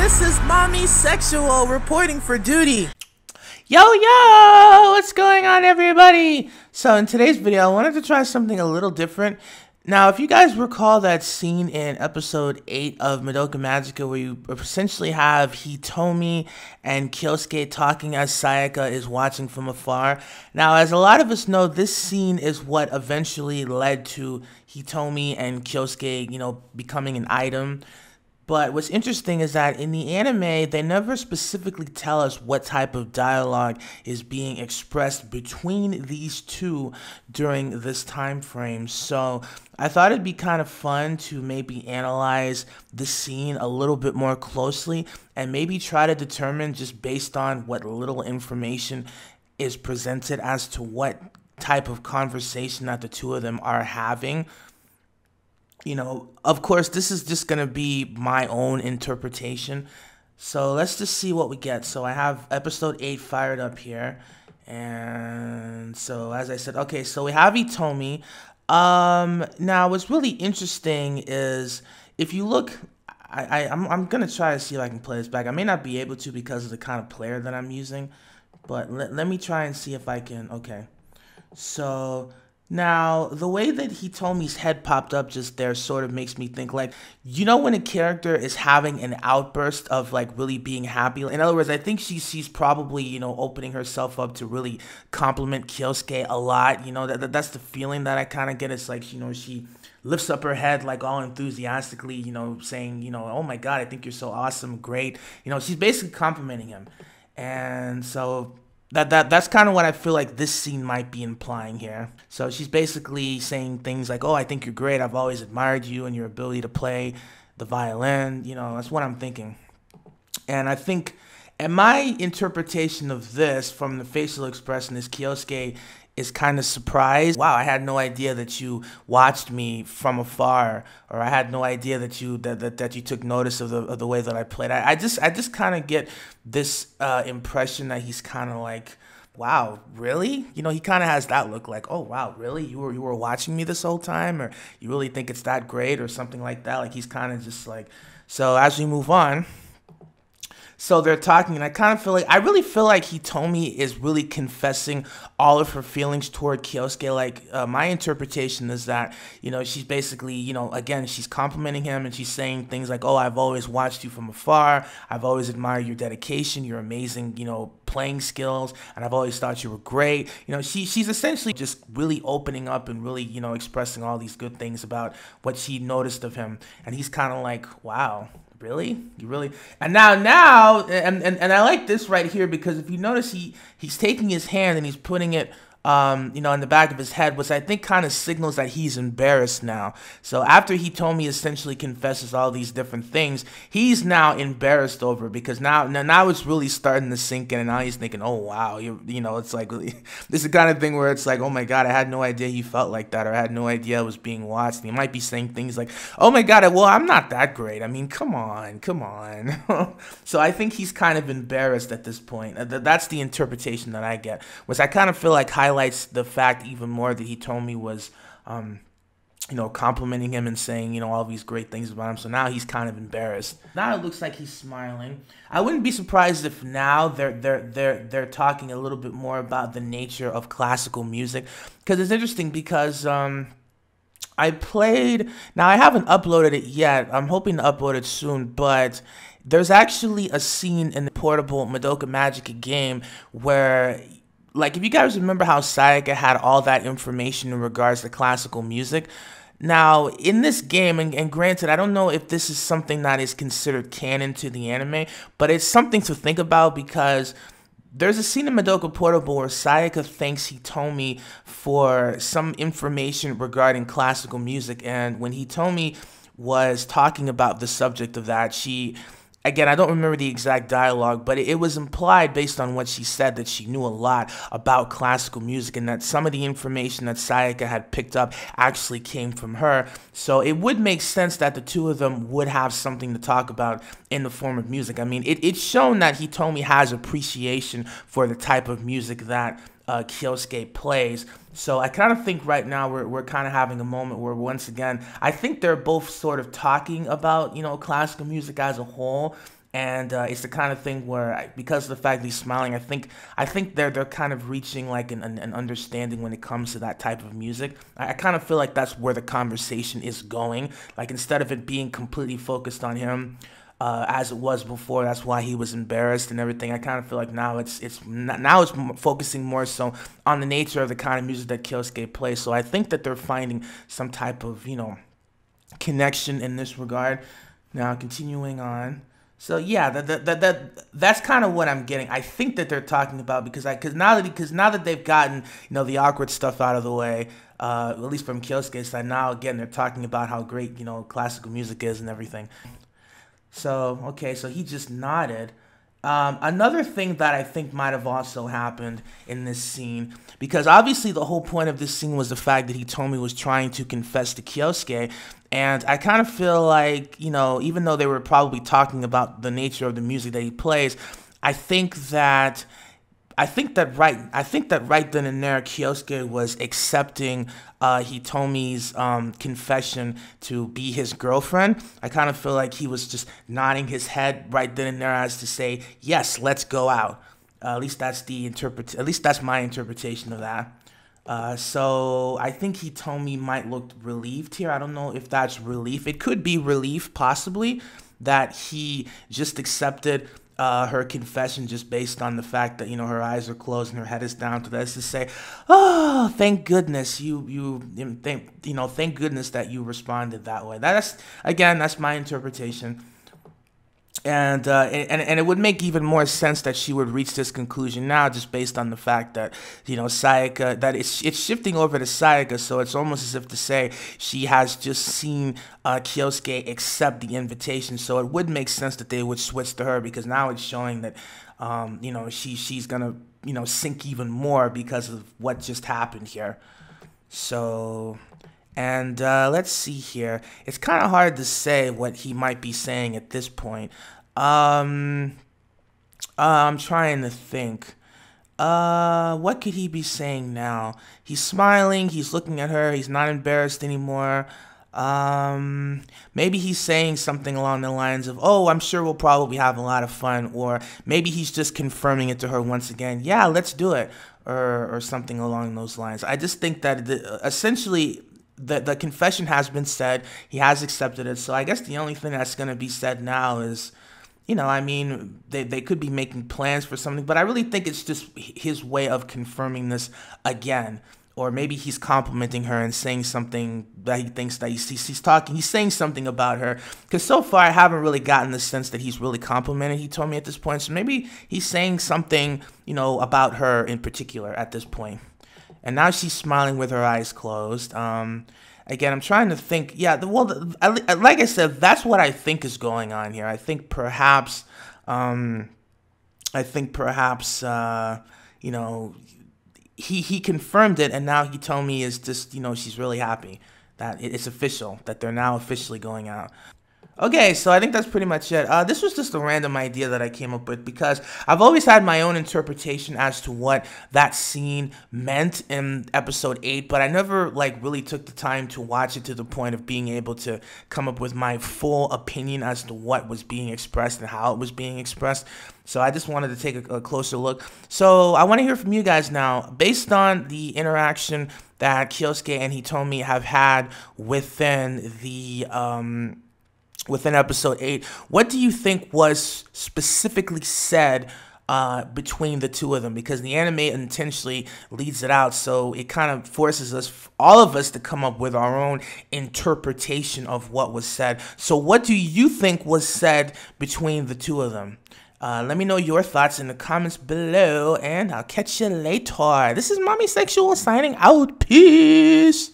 This is Mami Sexual reporting for duty. Yo, yo! What's going on, everybody? So, in today's video, I wanted to try something a little different. Now, if you guys recall that scene in episode 8 of Madoka Magica where you essentially have Hitomi and Kyosuke talking as Sayaka is watching from afar. Now, as a lot of us know, this scene is what eventually led to Hitomi and Kyosuke, you know, becoming an item. But what's interesting is that in the anime, they never specifically tell us what type of dialogue is being expressed between these two during this time frame. So I thought it'd be kind of fun to maybe analyze the scene a little bit more closely and maybe try to determine just based on what little information is presented as to what type of conversation that the two of them are having you know, of course, this is just going to be my own interpretation. So let's just see what we get. So I have episode 8 fired up here. And so, as I said, okay, so we have Hitomi. Um, now, what's really interesting is if you look, I, I, I'm, I'm going to try to see if I can play this back. I may not be able to because of the kind of player that I'm using. But let, let me try and see if I can. Okay. So now, the way that Hitomi's head popped up just there sort of makes me think like, you know, when a character is having an outburst of like really being happy. In other words, I think she, she's probably, you know, opening herself up to really compliment Kyosuke a lot. You know, that, that that's the feeling that I kind of get. It's like, you know, she lifts up her head like all enthusiastically, you know, saying, you know, oh my God, I think you're so awesome, great. You know, she's basically complimenting him. And so that that that's kind of what I feel like this scene might be implying here. So she's basically saying things like, "Oh, I think you're great. I've always admired you and your ability to play the violin." You know, that's what I'm thinking. And I think, and my interpretation of this from the facial expression is Kyosuke is kind of surprised. Wow, I had no idea that you watched me from afar, or I had no idea that you that that, that you took notice of the of the way that I played. I, I just I just kind of get this uh, impression that he's kind of like. Wow, really? You know, he kind of has that look like, oh wow, really? You were you were watching me this whole time, or you really think it's that great, or something like that. Like he's kind of just like. So as we move on, so they're talking, and I kind of feel like I really feel like Hitomi is really confessing all of her feelings toward Kyosuke. Like uh, my interpretation is that you know she's basically you know again she's complimenting him and she's saying things like, "Oh, I've always watched you from afar. I've always admired your dedication, your amazing you know playing skills, and I've always thought you were great." You know, she she's essentially just really opening up and really you know expressing all these good things about what she noticed of him, and he's kind of like, "Wow." Really? You really? And now now and, and and i like this right here because if you notice he he's taking his hand and he's putting it um, you know, in the back of his head, which I think kind of signals that he's embarrassed now. So after Hitomi essentially confesses all these different things, he's now embarrassed over because now, now, now it's really starting to sink in, and now he's thinking, oh wow, you, you know, it's like this is the kind of thing where it's like, oh my god, I had no idea you felt like that, or I had no idea I was being watched. And he might be saying things like, oh my god, well, I'm not that great. I mean, come on, come on. so I think he's kind of embarrassed at this point. That's the interpretation that I get, which I kind of feel like highlights the fact even more that Hitomi was, um, you know, complimenting him and saying, you know, all these great things about him. So now he's kind of embarrassed. Now it looks like he's smiling. I wouldn't be surprised if now they're they're they're they're talking a little bit more about the nature of classical music because it's interesting because um, I played. Now I haven't uploaded it yet. I'm hoping to upload it soon, but there's actually a scene in the portable Madoka Magica game where like if you guys remember how Sayaka had all that information in regards to classical music. Now, in this game, and, and, granted, I don't know if this is something that is considered canon to the anime, but it's something to think about because there's a scene in Madoka Portable where Sayaka thanks Hitomi for some information regarding classical music, and when Hitomi was talking about the subject of that, she again, I don't remember the exact dialogue, but it, was implied based on what she said that she knew a lot about classical music and that some of the information that Sayaka had picked up actually came from her. So it would make sense that the two of them would have something to talk about in the form of music. I mean, it, it's shown that Hitomi has appreciation for the type of music that uh, Kyosuke plays. So I kind of think right now we're, we're kind of having a moment where once again, I think they're both sort of talking about, you know, classical music as a whole. And uh, it's the kind of thing where, because of the fact that he's smiling, I think I think they're they're kind of reaching like an, an understanding when it comes to that type of music. I, I kind of feel like that's where the conversation is going. Like instead of it being completely focused on him, uh, as it was before. That's why he was embarrassed and everything. I kind of feel like now it's it's now it's focusing more so on the nature of the kind of music that Kyosuke plays. So I think that they're finding some type of you know connection in this regard. Now continuing on. So yeah, that, that, that, that that's kind of what I'm getting. I think that they're talking about because I because now that because now that they've gotten you know the awkward stuff out of the way, uh, at least from Kyosuke's side, now again they're talking about how great you know classical music is and everything. So, okay, so he just nodded. Um, another thing that I think might have also happened in this scene, because obviously the whole point of this scene was the fact that Hitomi was trying to confess to Kyosuke, and I kind of feel like, you know, even though they were probably talking about the nature of the music that he plays, I think that I think that right I think that right then and there Kyosuke was accepting uh, Hitomi's um, confession to be his girlfriend. I kind of feel like he was just nodding his head right then and there as to say, "Yes, let's go out." Uh, at least that's the interpret. At least that's my interpretation of that. Uh, so I think Hitomi might look relieved here. I don't know if that's relief. It could be relief, possibly, that he just accepted uh, her confession just based on the fact that you know her eyes are closed and her head is down. To that's to say, oh, thank goodness you you thank you know thank goodness that you responded that way. That's again that's my interpretation and, uh, and and it would make even more sense that she would reach this conclusion now, just based on the fact that you know Sayaka that it's it's shifting over to Sayaka, so it's almost as if to say she has just seen uh, Kyosuke accept the invitation, so it would make sense that they would switch to her because now it's showing that um, you know she she's gonna you know sink even more because of what just happened here. So and uh, let's see here. It's kind of hard to say what he might be saying at this point. Um, uh, I'm trying to think. Uh, what could he be saying now? He's smiling. He's looking at her. He's not embarrassed anymore. Um, maybe he's saying something along the lines of, "Oh, I'm sure we'll probably have a lot of fun," or maybe he's just confirming it to her once again. Yeah, let's do it, or or something along those lines. I just think that the, essentially the the confession has been said. He has accepted it. So I guess the only thing that's going to be said now is, you know, I mean, they they could be making plans for something, but I really think it's just his way of confirming this again. Or maybe he's complimenting her and saying something that he thinks that he's, he's talking, he's saying something about her. Because so far, I haven't really gotten the sense that he's really complimented. Hitomi at this point, so maybe he's saying something, you know, about her in particular at this point and now she's smiling with her eyes closed. Um, again, I'm trying to think. Yeah, the, well, the, like I said, that's what I think is going on here. I think perhaps, um, I think perhaps, uh, you know, he he confirmed it, and now Hitomi is just you know she's really happy that it's official that they're now officially going out. Okay, so I think that's pretty much it. Uh, this was just a random idea that I came up with because I've always had my own interpretation as to what that scene meant in episode 8, but I never like really took the time to watch it to the point of being able to come up with my full opinion as to what was being expressed and how it was being expressed. So I just wanted to take a, a closer look. So I want to hear from you guys now. Based on the interaction that Kyosuke and Hitomi have had within the um, within episode 8 what do you think was specifically said uh, between the two of them? Because the anime intentionally leads it out so it kind of forces us all of us to come up with our own interpretation of what was said. So what do you think was said between the two of them? Uh, let me know your thoughts in the comments below and i'll catch you later. This is Mami Sexual signing out. Peace